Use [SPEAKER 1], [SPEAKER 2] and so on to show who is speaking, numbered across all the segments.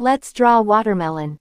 [SPEAKER 1] Let's draw watermelon.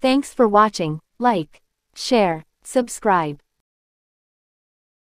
[SPEAKER 1] Thanks for watching, like, share, subscribe.